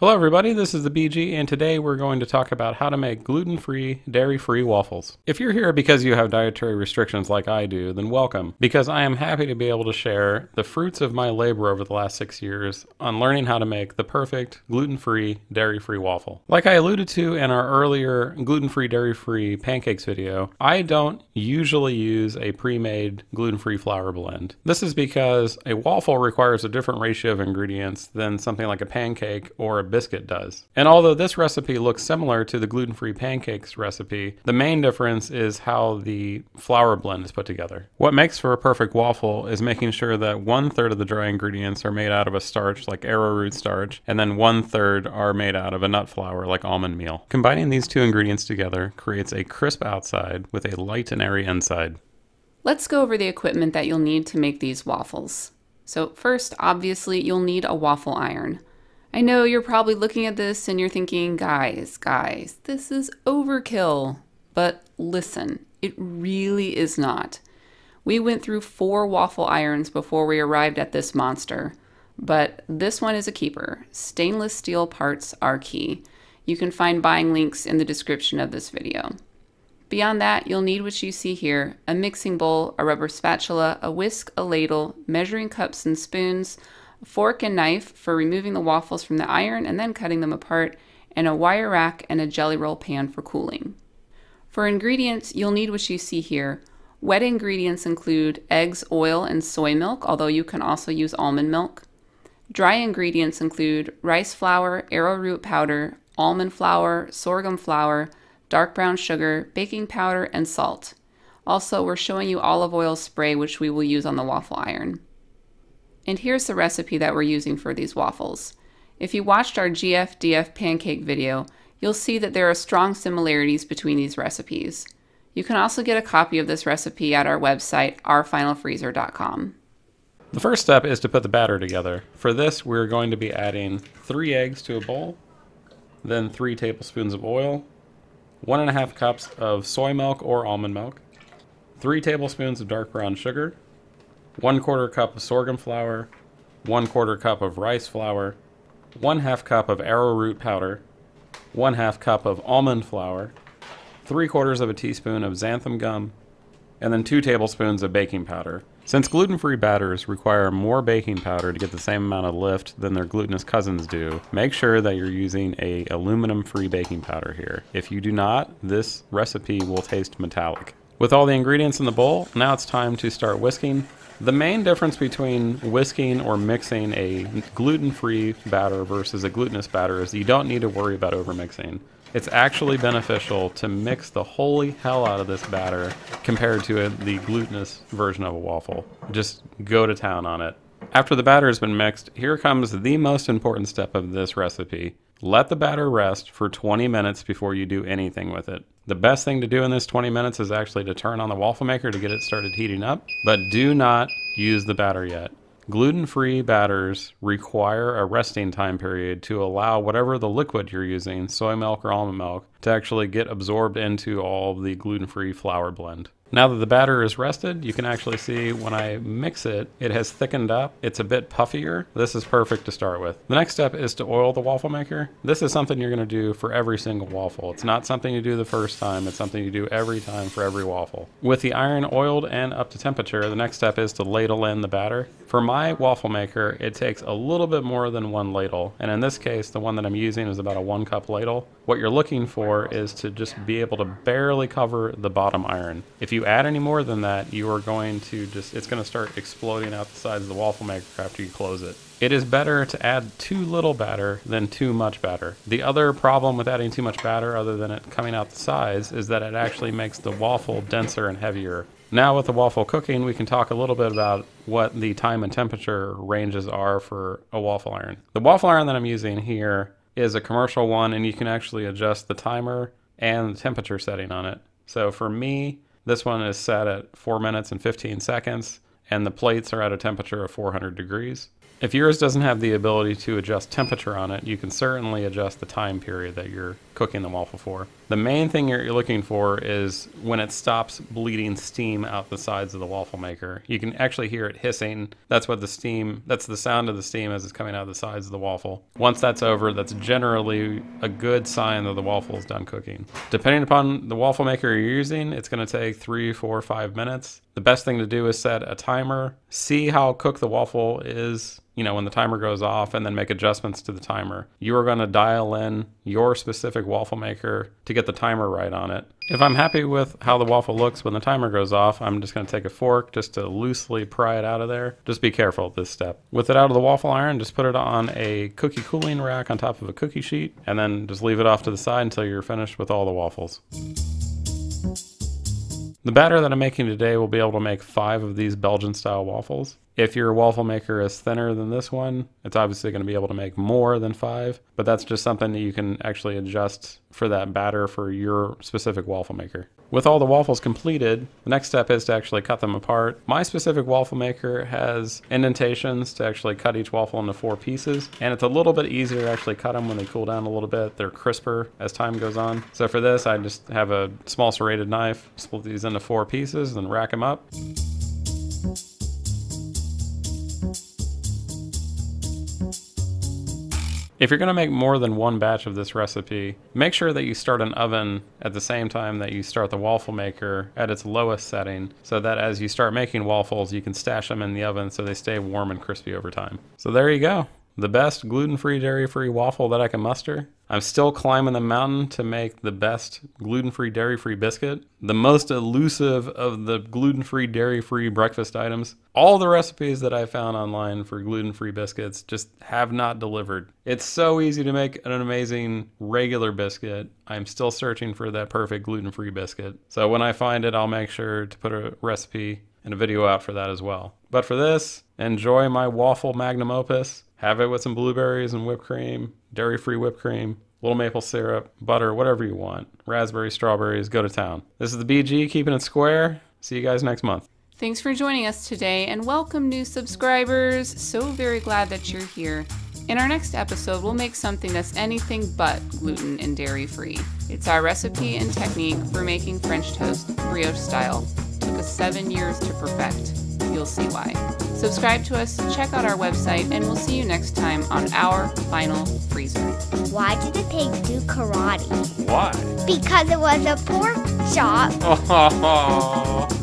Hello everybody, this is the BG and today we're going to talk about how to make gluten-free, dairy-free waffles. If you're here because you have dietary restrictions like I do, then welcome, because I am happy to be able to share the fruits of my labor over the last six years on learning how to make the perfect gluten-free, dairy-free waffle. Like I alluded to in our earlier gluten-free, dairy-free pancakes video, I don't usually use a pre-made gluten-free flour blend. This is because a waffle requires a different ratio of ingredients than something like a pancake or a biscuit does. And although this recipe looks similar to the gluten-free pancakes recipe, the main difference is how the flour blend is put together. What makes for a perfect waffle is making sure that one third of the dry ingredients are made out of a starch like arrowroot starch, and then one third are made out of a nut flour like almond meal. Combining these two ingredients together creates a crisp outside with a light and airy inside. Let's go over the equipment that you'll need to make these waffles. So first, obviously, you'll need a waffle iron. I know you're probably looking at this and you're thinking, guys, guys, this is overkill. But listen, it really is not. We went through four waffle irons before we arrived at this monster, but this one is a keeper. Stainless steel parts are key. You can find buying links in the description of this video. Beyond that, you'll need what you see here, a mixing bowl, a rubber spatula, a whisk, a ladle, measuring cups and spoons, fork and knife for removing the waffles from the iron and then cutting them apart, and a wire rack and a jelly roll pan for cooling. For ingredients, you'll need what you see here. Wet ingredients include eggs, oil, and soy milk, although you can also use almond milk. Dry ingredients include rice flour, arrowroot powder, almond flour, sorghum flour, dark brown sugar, baking powder, and salt. Also, we're showing you olive oil spray, which we will use on the waffle iron. And here's the recipe that we're using for these waffles. If you watched our GFDF pancake video, you'll see that there are strong similarities between these recipes. You can also get a copy of this recipe at our website, ourfinalfreezer.com. The first step is to put the batter together. For this, we're going to be adding three eggs to a bowl, then three tablespoons of oil, one and a half cups of soy milk or almond milk, three tablespoons of dark brown sugar, one quarter cup of sorghum flour, one quarter cup of rice flour, one half cup of arrowroot powder, one half cup of almond flour, three quarters of a teaspoon of xanthan gum, and then two tablespoons of baking powder. Since gluten-free batters require more baking powder to get the same amount of lift than their glutinous cousins do, make sure that you're using a aluminum-free baking powder here. If you do not, this recipe will taste metallic. With all the ingredients in the bowl, now it's time to start whisking the main difference between whisking or mixing a gluten-free batter versus a glutinous batter is you don't need to worry about overmixing. It's actually beneficial to mix the holy hell out of this batter compared to a, the glutinous version of a waffle. Just go to town on it. After the batter has been mixed, here comes the most important step of this recipe. Let the batter rest for 20 minutes before you do anything with it. The best thing to do in this 20 minutes is actually to turn on the waffle maker to get it started heating up, but do not use the batter yet. Gluten-free batters require a resting time period to allow whatever the liquid you're using, soy milk or almond milk, to actually get absorbed into all the gluten-free flour blend. Now that the batter is rested, you can actually see when I mix it, it has thickened up. It's a bit puffier. This is perfect to start with. The next step is to oil the waffle maker. This is something you're gonna do for every single waffle. It's not something you do the first time, it's something you do every time for every waffle. With the iron oiled and up to temperature, the next step is to ladle in the batter. For my waffle maker, it takes a little bit more than one ladle. And in this case, the one that I'm using is about a one cup ladle. What you're looking for is to just be able to barely cover the bottom iron. If you you add any more than that, you are going to just, it's going to start exploding out the sides of the waffle maker after you close it. It is better to add too little batter than too much batter. The other problem with adding too much batter, other than it coming out the sides, is that it actually makes the waffle denser and heavier. Now with the waffle cooking, we can talk a little bit about what the time and temperature ranges are for a waffle iron. The waffle iron that I'm using here is a commercial one, and you can actually adjust the timer and the temperature setting on it. So for me, this one is set at 4 minutes and 15 seconds, and the plates are at a temperature of 400 degrees. If yours doesn't have the ability to adjust temperature on it, you can certainly adjust the time period that you're cooking the waffle for. The main thing you're looking for is when it stops bleeding steam out the sides of the waffle maker. You can actually hear it hissing. That's what the steam, that's the sound of the steam as it's coming out of the sides of the waffle. Once that's over, that's generally a good sign that the waffle is done cooking. Depending upon the waffle maker you're using, it's going to take three, four, five minutes. The best thing to do is set a timer, see how cooked the waffle is, you know, when the timer goes off, and then make adjustments to the timer. You are going to dial in your specific waffle maker to get the timer right on it. If I'm happy with how the waffle looks when the timer goes off, I'm just going to take a fork just to loosely pry it out of there. Just be careful at this step. With it out of the waffle iron, just put it on a cookie cooling rack on top of a cookie sheet, and then just leave it off to the side until you're finished with all the waffles. The batter that I'm making today will be able to make five of these Belgian style waffles. If your waffle maker is thinner than this one, it's obviously going to be able to make more than five, but that's just something that you can actually adjust for that batter for your specific waffle maker. With all the waffles completed, the next step is to actually cut them apart. My specific waffle maker has indentations to actually cut each waffle into four pieces, and it's a little bit easier to actually cut them when they cool down a little bit. They're crisper as time goes on. So for this, I just have a small serrated knife, split these into four pieces, and rack them up. If you're going to make more than one batch of this recipe, make sure that you start an oven at the same time that you start the waffle maker at its lowest setting so that as you start making waffles, you can stash them in the oven so they stay warm and crispy over time. So there you go. The best gluten-free, dairy-free waffle that I can muster. I'm still climbing the mountain to make the best gluten-free, dairy-free biscuit. The most elusive of the gluten-free, dairy-free breakfast items. All the recipes that I found online for gluten-free biscuits just have not delivered. It's so easy to make an amazing regular biscuit. I'm still searching for that perfect gluten-free biscuit. So when I find it, I'll make sure to put a recipe and a video out for that as well. But for this, enjoy my waffle magnum opus. Have it with some blueberries and whipped cream, dairy free whipped cream, little maple syrup, butter, whatever you want. Raspberries, strawberries, go to town. This is the BG, keeping it square. See you guys next month. Thanks for joining us today and welcome new subscribers. So very glad that you're here. In our next episode, we'll make something that's anything but gluten and dairy free. It's our recipe and technique for making French toast brioche style. Took us seven years to perfect. You'll see why. Subscribe to us, check out our website, and we'll see you next time on our final freezer. Why did the pig do karate? Why? Because it was a pork chop.